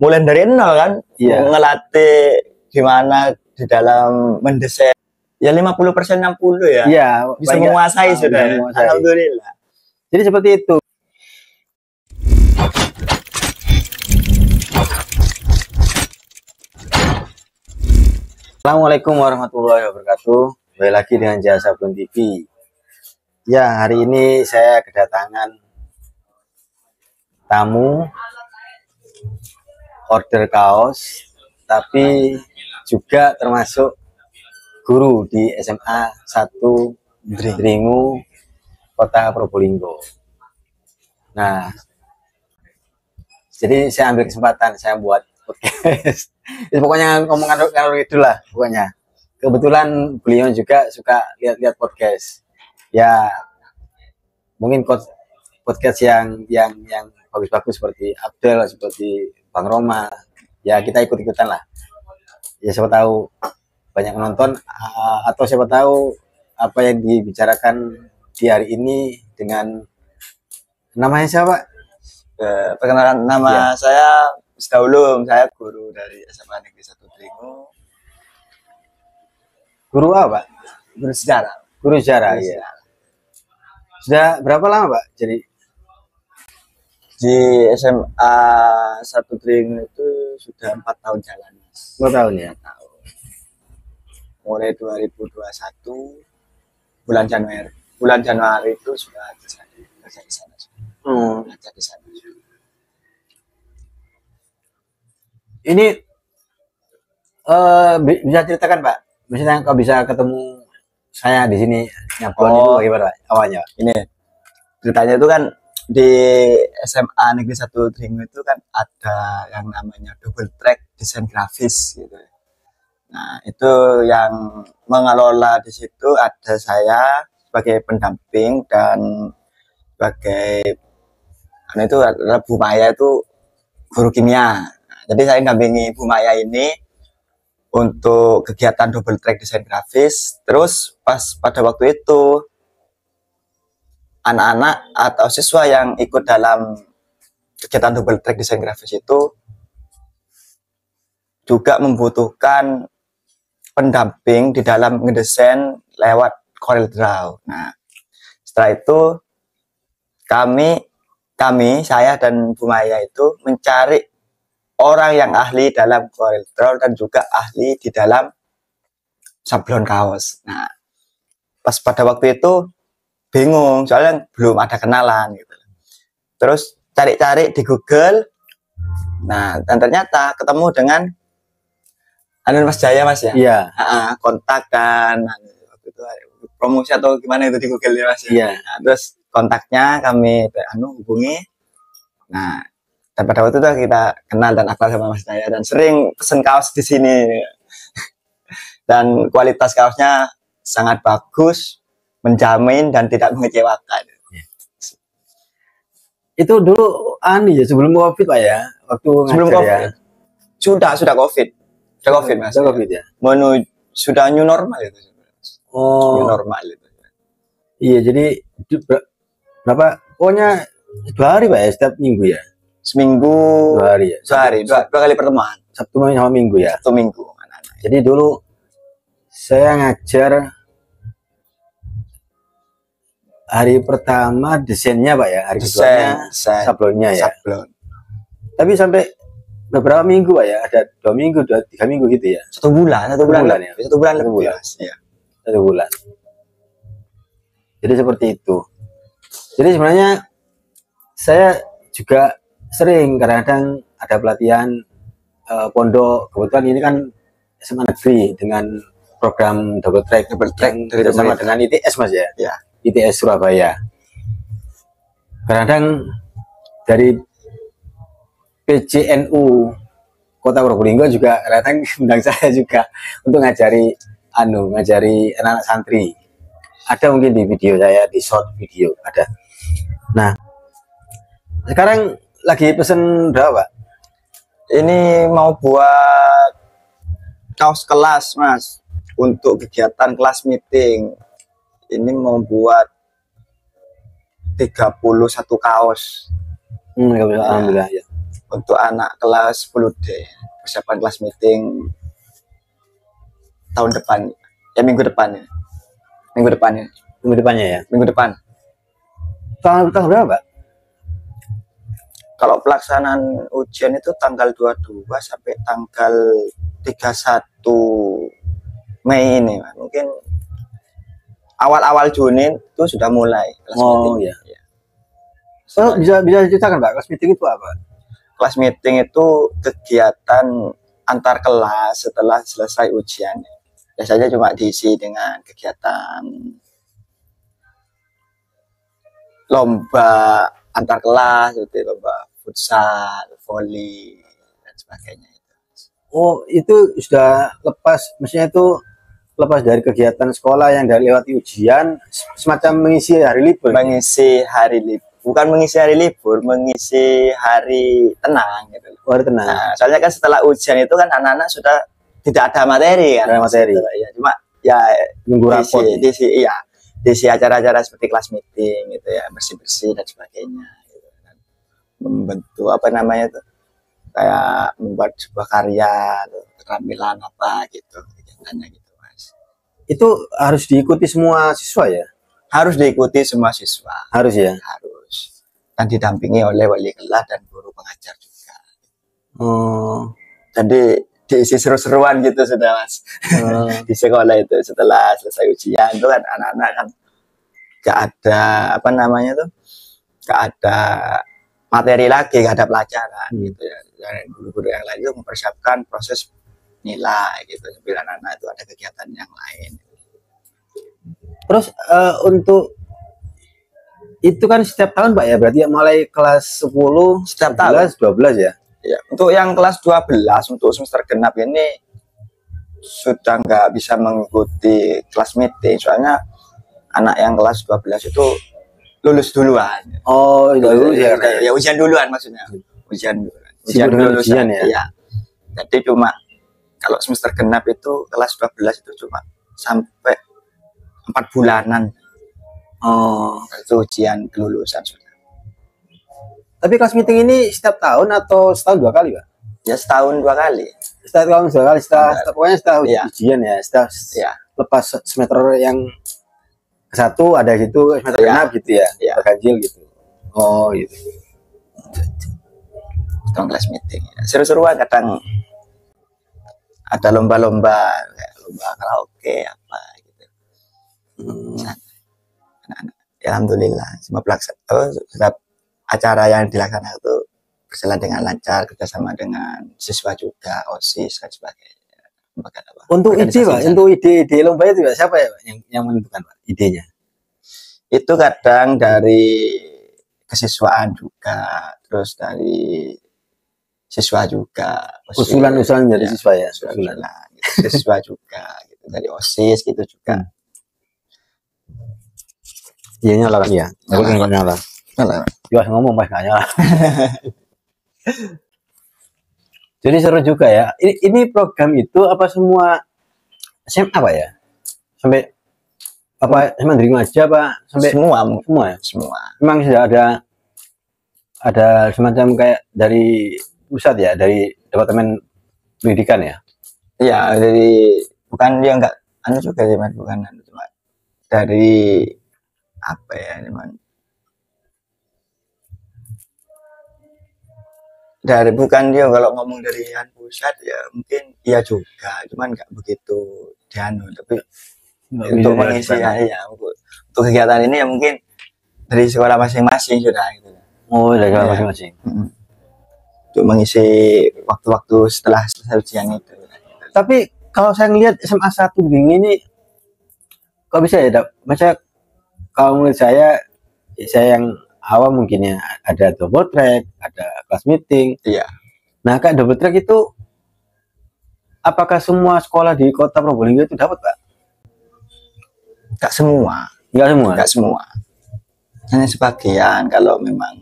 mulai dari nol kan Iya. ngelatih gimana di dalam mendesain ya 50 persen 60 ya Iya, bisa banyak- menguasai ah, sudah ya. menguasai. alhamdulillah Jadi seperti itu. Assalamualaikum warahmatullahi wabarakatuh. Kembali lagi dengan Jasa Blon TV. Ya, hari ini saya kedatangan tamu order kaos, tapi juga termasuk guru di SMA 1 Dringu Kota Probolinggo. Nah, jadi saya ambil kesempatan saya buat podcast. Ya, pokoknya ngomong ngalor itu lah pokoknya. Kebetulan beliau juga suka lihat-lihat podcast. Ya, mungkin podcast yang yang yang bagus-bagus seperti Abdel, seperti Bang Roma. Ya kita ikut-ikutan lah. Ya siapa tahu banyak menonton ah, atau siapa tahu apa yang dibicarakan di hari ini dengan namanya siapa? Eh, perkenalkan nama Iya. saya Staulum saya guru dari SMA Negeri 1 Tringu Guru apa? guru sejarah Guru sejarah Guru ya. Sudah berapa lama, Pak? Jadi di SMA 1 Tringu itu sudah empat tahun jalan mas dua tahun ya. tahun mulai 2021 bulan Januari bulan Januari itu sudah bisa kerja di sana Hmm. kerja di sana Ini bi- bisa ceritakan, Pak? Misalnya kalau bisa ketemu saya di sini nyapuan itu Oh. bagaimana Pak, awalnya? ini ceritanya itu kan di SMA Negeri 1 Tringu itu kan ada yang namanya double track desain grafis gitu. Nah, itu yang mengelola di situ ada saya sebagai pendamping dan sebagai karena itu Bu Maya itu guru kimia. Nah, jadi saya dampingi Bu Maya ini untuk kegiatan double track desain grafis. Terus pas pada waktu itu anak-anak atau siswa yang ikut dalam kegiatan double track desain grafis itu juga membutuhkan pendamping di dalam ngedesain lewat Corel Draw. Nah, setelah itu kami kami saya dan Bu Maya itu mencari orang yang ahli dalam Corel Draw dan juga ahli di dalam sablon kaos. Nah, pas pada waktu itu bingung soalnya belum ada kenalan gitu. Terus cari-cari di Google. Nah, dan ternyata ketemu dengan Anu Mas Jaya Mas ya. Iya, kontak kan anu, waktu itu promosi atau gimana itu di Google ya Mas ya. iya. Nah, terus kontaknya kami anu hubungi. Nah, dan pada waktu itu kita kenal dan akrab sama Mas Jaya dan sering pesen kaos di sini. dan kualitas kaosnya sangat bagus, menjamin dan tidak mengecewakan. Itu dulu anu ya sebelum Covid, Pak ya. Waktu Sebelum ngajar Covid. ya. Sudah, sudah Covid. Sudah Covid Mas. Sudah Covid ya. Menuju sudah new normal itu. New Oh, normal itu. iya jadi berapa? Pokoknya dua hari, Pak ya, setiap minggu ya. Seminggu, Dua hari ya. sehari, dua, dua kali pertemuan. Sabtu sama minggu ya. Satu minggu. anak-anak. Jadi dulu saya ngajar hari pertama desainnya pak ya, hari keduanya Desain, desain, sablonnya ya. sablon. Tapi sampai beberapa minggu pak ya, ada dua minggu, dua tiga minggu gitu ya, Satu bulan, satu Satu bulan, bulan lebih. Satu bulan Satu bulan. Iya. satu bulan. Jadi seperti itu. Jadi sebenarnya saya juga sering kadang-kadang ada pelatihan eh, pondok. Kebetulan ini kan SMA negeri dengan program double track, Double track bersama pemerintah. dengan ITS mas ya. Ya. ITS Surabaya. Kadang dari PCNU Kota Probolinggo juga kadang undang saya juga untuk ngajari anu ngajari anak-anak santri. Ada mungkin di video saya di short video ada. Nah, sekarang lagi pesen berapa? Ini mau buat kaos kelas, Mas. Untuk kegiatan kelas meeting. Ini mau buat 31 kaos. Hmm, bisa, alhamdulillah ya. untuk anak kelas 10D persiapan kelas meeting tahun depan. Ya minggu depan ya. Minggu depan ya. Minggu depannya ya? Minggu depan. Tanggal tanggal berapa Pak? kalau pelaksanaan ujian itu tanggal 22 sampai tanggal 31 Mei ini mungkin awal-awal Juni itu sudah mulai kelas Oh, meeting. iya. Oh, bisa bisa ceritakan Pak, kelas meeting itu apa? Kelas meeting itu kegiatan antar kelas setelah selesai ujian. Biasanya cuma diisi dengan kegiatan lomba antar kelas, seperti lomba futsal, volley, dan sebagainya. Oh, itu sudah lepas, maksudnya itu lepas dari kegiatan sekolah yang dari lewati ujian, semacam mengisi hari libur. Mengisi hari libur, bukan mengisi hari libur, mengisi hari tenang gitu. Oh, hari tenang. Nah, soalnya kan setelah ujian itu kan anak-anak sudah tidak ada materi kan. Tidak ada materi. Ya, cuma ya Nunggu rapor. diisi, diisi iya, diisi acara-acara seperti kelas meeting gitu ya, bersih-bersih dan sebagainya. Gitu. Dan membentuk apa namanya itu kayak membuat sebuah karya, keterampilan apa gitu, kegiatannya gitu. Itu harus diikuti semua siswa ya? Harus diikuti semua siswa, Harus ya. harus dan didampingi oleh wali kelas dan guru pengajar juga. Oh. Jadi diisi seru-seruan gitu sudah mas. oh. di sekolah itu setelah selesai ujian itu kan anak-anak kan gak ada apa namanya tuh gak ada materi lagi gak ada pelajaran Hmm. gitu ya dan guru-guru yang lain itu mempersiapkan proses nilai gitu sambil anak-anak itu ada kegiatan yang lain Terus eh, untuk itu kan setiap tahun Pak ya, berarti ya mulai kelas 10, Setiap tahun. 11, 12 ya? ya untuk yang kelas 12 untuk semester genap ini sudah nggak bisa mengikuti kelas meeting soalnya anak yang kelas 12 itu lulus duluan Oh, itu dulu ya. ya, ya ujian duluan maksudnya ujian duluan Sibuk dengan ujian ya? iya. jadi cuma kalau semester genap itu kelas 12 itu cuma sampai empat bulanan Oh. itu ujian kelulusan sudah Tapi kelas meeting ini setiap tahun atau setahun dua kali, Pak? ya setahun dua kali Setiap tahun dua kali, setelah, Dua kali. pokoknya setelah Iya. ujian ya, setelah Iya. lepas semester yang satu ada gitu semester Iya. genap gitu ya, Iya. berganjil gitu. Oh, gitu. tahun kelas meeting seru-seruan kadang ada lomba-lomba kayak lomba karaoke apa gitu Hmm. anak-anak ya, alhamdulillah semua pelaksanaan oh, setiap acara yang dilaksanakan itu berjalan dengan lancar kerjasama dengan siswa juga osis dan sebagainya apa, Untuk ide, Pak, untuk ide-ide lomba itu siapa ya, Pak, yang yang menentukan, Pak, idenya? itu kadang dari kesiswaan juga terus dari siswa juga osis. Usulan-usulan dari Ya, siswa ya, usulan usulan. gitu. siswa juga gitu dari osis gitu juga Iya nyala kan ya. Aku Nyala. nggak nyala. Alah, Ya ngomong pas nggak nyala. Jadi seru juga ya. Ini, ini program itu apa semua SMA apa ya? Sampai apa SMA dari aja pak? Sampai semua semua ya. semua Memang sudah ada ada semacam kayak dari pusat ya, dari departemen pendidikan ya. Iya, dari bukan dia enggak anu juga sih Mas, bukan anu cuma dari apa ya cuman dari bukan dia kalau ngomong dari yang pusat ya mungkin iya juga cuman nggak begitu dianu tapi untuk mengisi ya, ya untuk, untuk kegiatan ini ya mungkin dari sekolah masing-masing sudah gitu Oh, dari Iya. masing-masing. Mm. Untuk mengisi waktu-waktu setelah selesai ujian itu Tapi kalau saya ngelihat SMA 1 begini ini kok bisa ya, Dap? Masa kalau menurut saya saya yang awam mungkin ya ada double track, ada class meeting. Iya. Nah, Kak double track itu apakah semua sekolah di Kota Probolinggo itu dapat, Pak? nggak semua Enggak semua. nggak semua hanya sebagian kalau memang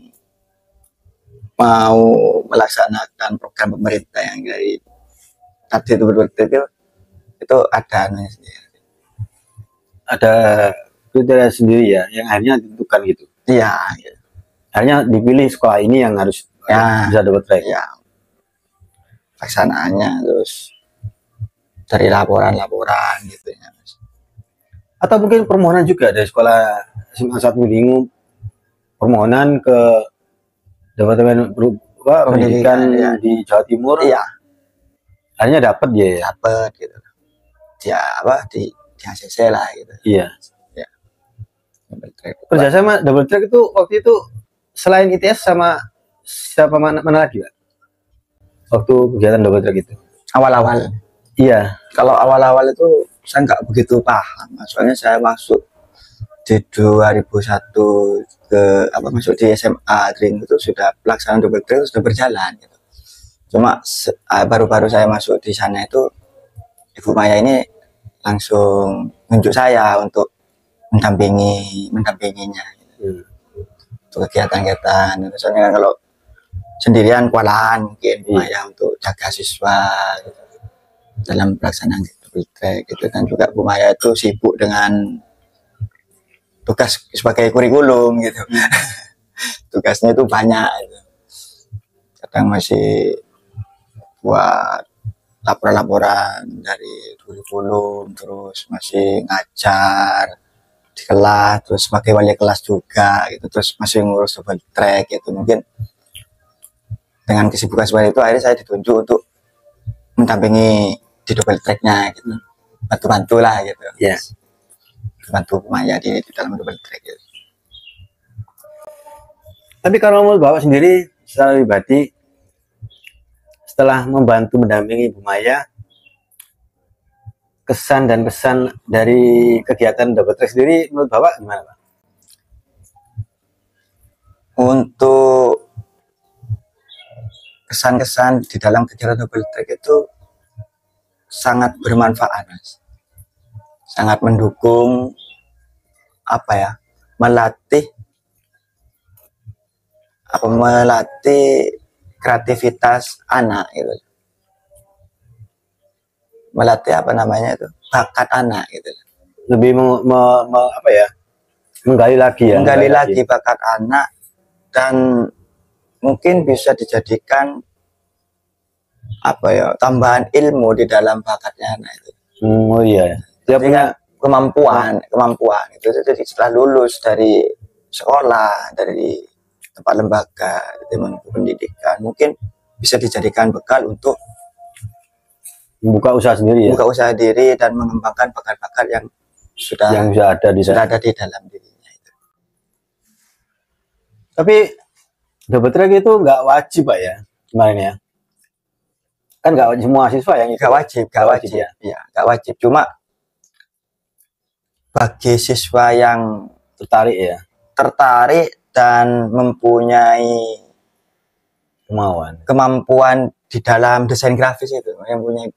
mau melaksanakan program pemerintah yang dari tadi itu betul itu itu ada sendiri. Ada kriteria sendiri ya yang akhirnya ditentukan gitu. iya iya. Akhirnya dipilih sekolah ini yang harus Ya. bisa double track. ya pelaksanaannya terus dari laporan-laporan gitu ya. Atau mungkin permohonan juga dari sekolah SMA satu Lingu permohonan ke Departemen apa, Pendidikan, Pendidikan ya. di Jawa Timur. iya Akhirnya dapat dia ya. dapet gitu dia apa di di ACC lah gitu Iya. double track Kerjasama double track itu waktu itu selain ITS sama siapa mana, mana lagi pak? Waktu kegiatan double track itu? awal-awal Iya. kalau awal-awal itu saya nggak begitu paham soalnya saya masuk di 2001 ke apa masuk di SMA Green itu sudah pelaksanaan double track itu sudah berjalan gitu. Cuma baru-baru saya masuk di sana itu Ibu Maya ini langsung nunjuk saya untuk mendampingi mendampinginya Hmm. untuk kegiatan-kegiatan. Misalnya kan kalau sendirian kewalahan mungkin Iya. Maya untuk jaga siswa gitu. dalam pelaksanaan double track itu kan juga Bu Maya itu sibuk dengan tugas sebagai kurikulum gitu. Tugasnya itu banyak gitu. Kadang masih buat laporan-laporan dari kurikulum terus masih ngajar di kelas terus sebagai wali kelas juga gitu terus masih ngurus double track gitu mungkin dengan kesibukan seperti itu akhirnya saya ditunjuk untuk mendampingi di double tracknya gitu bantu-bantu lah gitu Iya. Bantu Maya di, di dalam double track gitu. Tapi kalau menurut Bapak sendiri secara pribadi setelah membantu mendampingi Bu Maya kesan dan pesan dari kegiatan double track sendiri menurut Bapak gimana Pak? untuk kesan-kesan di dalam kegiatan double track itu sangat bermanfaat mas sangat mendukung apa ya melatih apa melatih kreativitas anak gitu melatih apa namanya itu bakat anak gitu Lebih me- me- me- apa ya? Menggali lagi ya. menggali lagi bakat anak dan mungkin bisa dijadikan apa ya tambahan ilmu di dalam bakatnya anak itu Hmm, oh iya. Dia punya kemampuan kemampuan itu jadi setelah lulus dari sekolah dari tempat lembaga di pendidikan mungkin bisa dijadikan bekal untuk membuka usaha sendiri ya. buka usaha diri dan mengembangkan bakat-bakat yang sudah Yang bisa ada di sudah ada di dalam dirinya itu. Tapi double track itu nggak wajib Pak ya kemarin ya. Kan nggak semua siswa yang ikut. Gak wajib, gak Nggak wajib, wajib, ya, gak wajib. Cuma bagi siswa yang tertarik ya tertarik dan mempunyai kemauan. kemampuan di dalam desain grafis itu, yang punya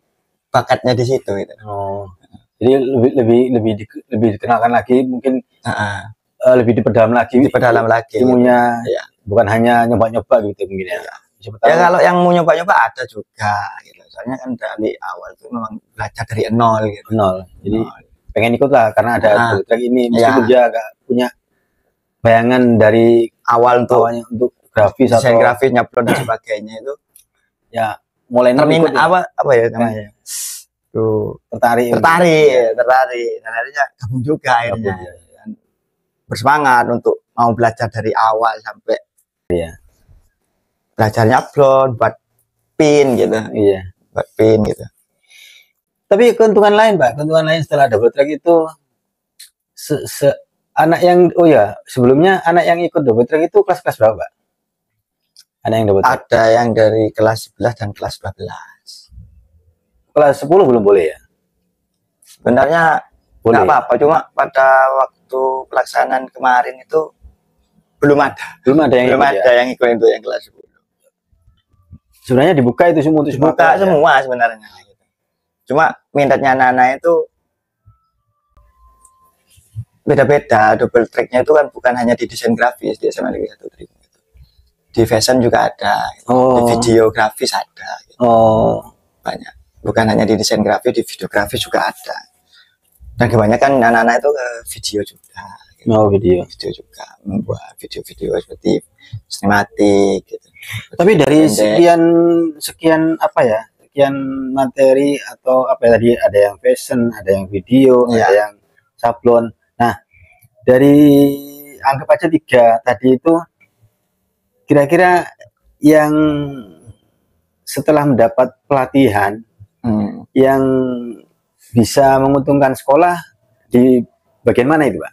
bakatnya di situ itu. Oh. Jadi lebih lebih lebih di- lebih dikenalkan lagi mungkin Heeh, eh, lebih diperdalam lagi diperdalam lagi. ilmunya Iya. bukan hanya nyoba-nyoba gitu mungkin ya. Tahu. Ya kalau yang mau nyoba-nyoba ada juga gitu. Soalnya kan dari awal itu memang belajar dari nol gitu. nol. Jadi Nol. Pengen ikut lah karena ada Ah. double track ini meskipun Iya. dia agak punya bayangan dari awal untuk awalnya untuk grafis atau grafis nyaplon dan sebagainya itu ya mulai termin ikut ya. apa apa ya namanya tuh tertarik tertarik tertarik dan akhirnya gabung juga akhirnya ya. Bersemangat untuk mau belajar dari awal sampai Iya. belajar nyablon buat pin gitu Iya. buat pin gitu Tapi keuntungan lain, Pak. Keuntungan lain setelah double track itu se, se- anak yang oh ya, sebelumnya anak yang ikut double track itu kelas-kelas berapa, Pak? Anak yang double track. ada yang dari kelas 11 dan kelas 12 Kelas 10 belum boleh ya? sebenarnya Boleh. nggak apa-apa cuma pada waktu pelaksanaan kemarin itu belum ada Belum ada yang belum ikut ada ya. yang ikut itu yang kelas 10 Sebenarnya dibuka itu semua untuk semua buka kelas, ya? semua sebenarnya gitu. Cuma minatnya anak-anak itu beda-beda double tracknya itu kan bukan hanya di desain grafis di SMA Negeri 1 Tribun gitu. di fashion juga ada gitu. Oh. di video grafis ada gitu. Oh. banyak bukan hanya di desain grafis di video grafis juga ada dan kebanyakan anak-anak itu ke video juga Oh video. video juga membuat video-video seperti sinematik gitu Tapi dari sekian sekian apa ya? Sekian materi atau apa ya tadi ada yang fashion, ada yang video, Iya. ada yang sablon. Nah, dari anggap aja tiga tadi itu kira-kira yang setelah mendapat pelatihan Hmm. yang bisa menguntungkan sekolah di bagian mana itu, Pak?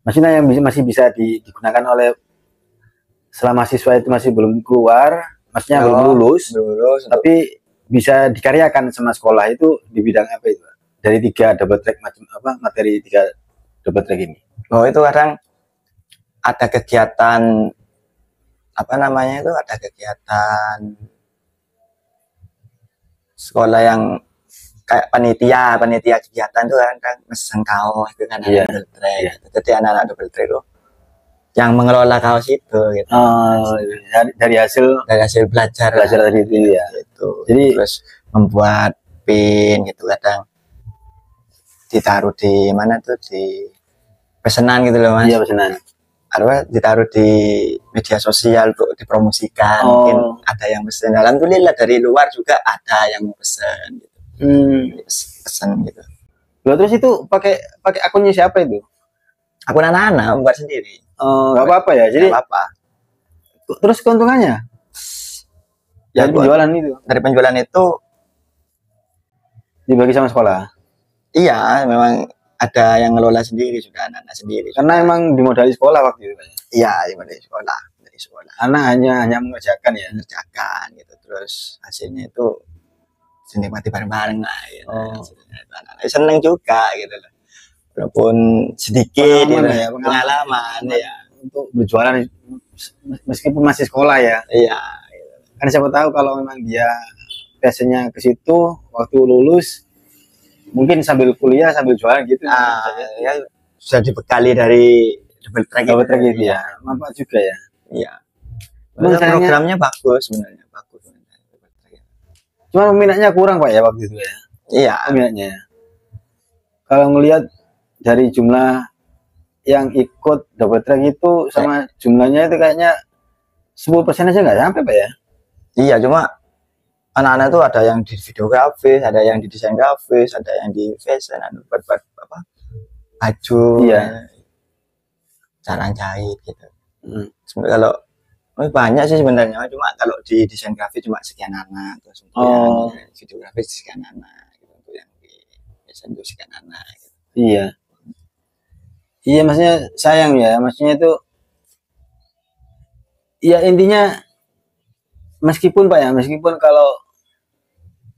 Maksudnya yang masih bisa di- digunakan oleh selama siswa itu masih belum keluar, maksudnya belum Oh, lulus, lulus untuk- tapi bisa dikaryakan sama sekolah itu di bidang apa itu? Dari tiga double track macam apa materi tiga double track ini? oh itu kadang ada kegiatan apa namanya itu ada kegiatan sekolah yang kayak panitia panitia kegiatan tuh kan kan mesen kaos itu kan Iya. double track gitu. jadi anak-anak double track itu yang mengelola kaos itu gitu. Oh, dari, dari hasil dari hasil belajar belajar tadi itu ya. gitu. Jadi terus membuat pin gitu kadang. Ditaruh di mana tuh? Di pesanan gitu loh mas. Iya pesanan. apa? Ditaruh di media sosial untuk dipromosikan. Oh. mungkin ada yang pesen. Alhamdulillah dari luar juga ada yang mau pesen gitu. Hmm. Pes- pesen gitu. Loh, terus itu pakai pakai akunnya siapa itu? Aku anak-anak membuat sendiri Oh, nggak apa-apa ya. Jadi Nggak apa terus keuntungannya ya dari buat- penjualan itu dari penjualan itu dibagi sama sekolah. iya memang ada yang ngelola sendiri sudah anak-anak sendiri Karena emang dimodali sekolah waktu itu. Iya dari sekolah dari sekolah Anak hanya hanya mengerjakan ya. mengerjakan gitu terus hasilnya itu dinikmati bareng-bareng lah gitu. Oh. Anak-anak seneng juga gitu loh walaupun sedikit Pengalaman gitu. ya, pengalaman ya Untuk berjualan meskipun masih sekolah ya. iya Kan siapa tahu kalau memang dia passionnya ke situ waktu lulus mungkin sambil kuliah sambil jualan gitu. nah ya sudah dibekali dari double track Double track gitu ya. Manfaat juga ya. iya programnya bagus sebenarnya bagus Cuma minatnya kurang Pak ya waktu itu ya. iya Minatnya. Kalau ngelihat dari jumlah yang ikut double track itu sama jumlahnya itu kayaknya 10% aja nggak sampai Pak ya. iya cuma anak-anak tuh ada yang di videografis ada yang di desain grafis ada yang di fashion ada buat buat apa baju Iya. cara jahit gitu Hmm. sebenarnya kalau oh, banyak sih sebenarnya cuma kalau di desain grafis cuma sekian anak terus Oh. yang videografis sekian anak gitu. yang di desain itu sekian anak gitu. Iya. Iya maksudnya sayang ya, maksudnya itu ya intinya meskipun Pak ya, meskipun kalau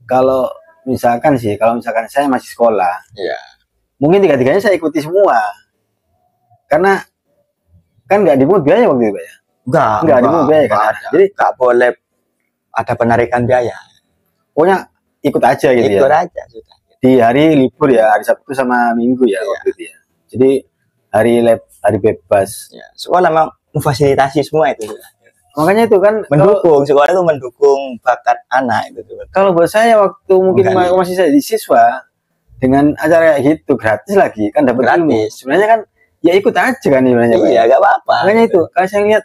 kalau misalkan sih, kalau misalkan saya masih sekolah, Iya. mungkin tiga-tiganya saya ikuti semua. Karena kan nggak dipungut biaya waktu itu Pak ya. enggak Enggak dipungut biaya kan. ada. Jadi enggak boleh ada penarikan biaya pokoknya ikut aja gitu ikut ya. aja sudah Di hari libur ya, hari Sabtu sama Minggu ya Iya. waktu itu ya. Jadi hari lab, hari bebas. ya, sekolah memang memfasilitasi semua itu. Makanya itu kan kalau- mendukung sekolah itu mendukung bakat anak itu kalau buat saya waktu mungkin ma- masih saya di siswa dengan acara kayak gitu gratis lagi kan dapat ilmu. Gratis. Sebenarnya kan ya ikut aja kan sebenarnya Pak. iya gak apa-apa Makanya itu kalau saya lihat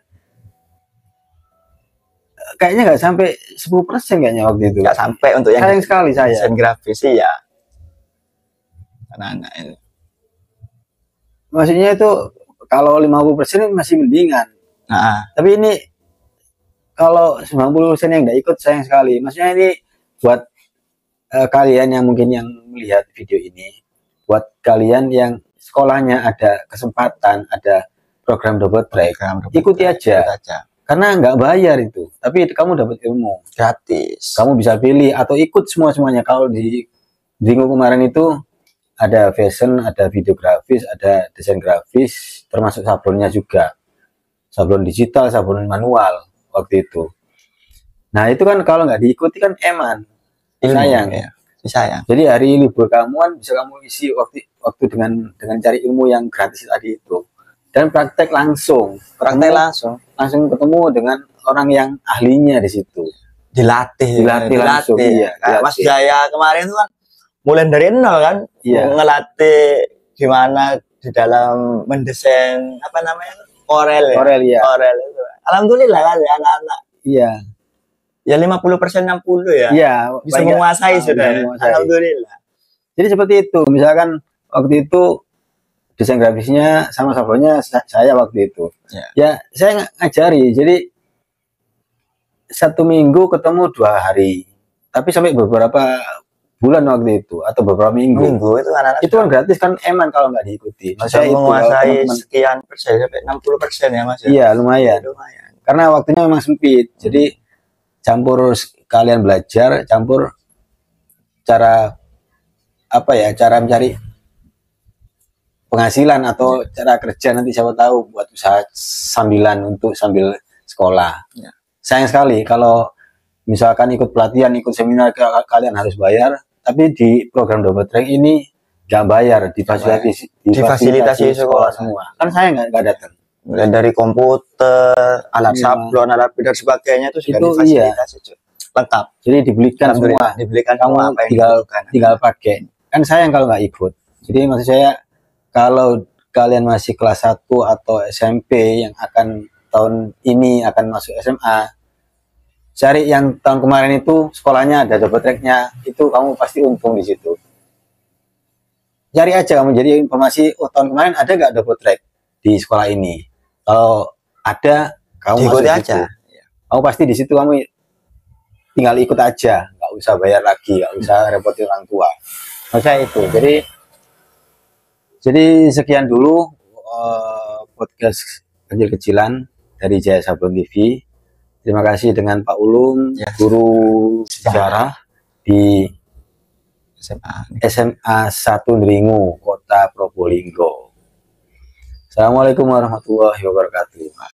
kayaknya nggak sampai 10% kayaknya waktu itu. nggak sampai untuk yang Sayang sekali saya. desain grafis sih ya anak-anak itu Maksudnya itu kalau 50% masih mendingan. nah Tapi ini kalau 90% yang nggak ikut sayang sekali. Maksudnya ini buat eh, kalian yang mungkin yang melihat video ini, buat kalian yang sekolahnya ada kesempatan, ada program double track, program ikuti aja. ikut aja karena nggak bayar itu. Tapi kamu dapat ilmu, gratis kamu bisa pilih atau ikut semua semuanya. Kalau di Dingo kemarin itu ada fashion, ada videografis, ada desain grafis, termasuk sablonnya juga. Sablon digital, sablon manual waktu itu. Nah itu kan kalau nggak diikuti kan eman. Ilmu, sayang. ya. sayang Jadi hari libur kamu kan bisa kamu isi waktu waktu dengan dengan cari ilmu yang gratis tadi itu. Dan praktek langsung, praktek Ketemu- langsung langsung ketemu dengan orang yang ahlinya di situ. dilatih Dilatih langsung, iya, Kayak Mas dilatih. Jaya kemarin tuh kan mulai dari nol kan? Iya. ngelatih gimana di dalam mendesain apa namanya? Corel ya? Corel ya Corel itu. Alhamdulillah kan ya anak-anak. Iya. Ya 50 persen 60 ya? Iya bisa nggak- menguasai ah, sudah ya. menguasai. alhamdulillah. Jadi seperti itu. Misalkan waktu itu desain grafisnya sama sablonnya sa- saya waktu itu. Ya. ya saya ng- ngajari. Jadi satu minggu ketemu dua hari. Tapi sampai beberapa bulan waktu itu atau beberapa minggu, minggu itu. Anak-anak itu kan gratis kan eman kalau nggak diikuti. Maksudnya itu, menguasai sekian persen sampai 60 persen ya mas ya? iya lumayan. Lumayan. Karena waktunya memang sempit. Jadi campur kalian belajar campur cara apa ya cara mencari penghasilan atau cara kerja nanti siapa tahu buat usaha sambilan untuk sambil sekolah. Ya. sayang sekali kalau misalkan ikut pelatihan ikut seminar ka- kalian harus bayar tapi di program double track ini nggak bayar difasilitasi Difasilitasi sekolah. semua kan saya nggak nggak datang dari komputer alat Iya. sablon alat dan sebagainya itu sudah Itu difasilitasi Cuk. lengkap jadi dibelikan semua dibelikan Kamu semua apa yang tinggal- dibutuhkan. tinggal pakai kan sayang kalau nggak ikut jadi maksud saya kalau kalian masih kelas 1 atau SMP yang akan tahun ini akan masuk SMA cari yang tahun kemarin itu sekolahnya ada double tracknya. Itu kamu pasti untung di situ. Cari aja kamu. Jadi informasi oh tahun kemarin ada nggak double track di sekolah ini? Kalau ada kamu di aja. situ. kamu pasti di situ kamu tinggal ikut aja. Nggak usah bayar lagi nggak usah repotin orang tua. Saya itu. Jadi jadi sekian dulu eh, podcast kecil-kecilan dari Jaya Sablon TV terima kasih dengan Pak Ulum Ya. guru sejarah di SMA. SMA 1 Neringu Kota Probolinggo Assalamualaikum warahmatullahi wabarakatuh